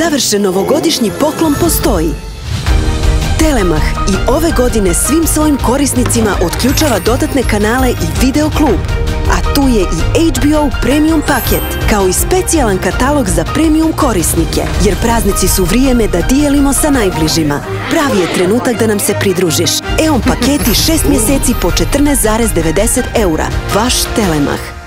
Savršen novogodišnji poklon postoji. Telemah i ove godine svim svojim korisnicima otključava dodatne kanale i video klub. A tu je i HBO Premium paket, kao i specijalan katalog za premium korisnike. Jer praznici su vrijeme da dijelimo sa najbližima. Pravi je trenutak da nam se pridružiš. EON paketi 6 mjeseci po 14,90 eura. Vaš Telemah.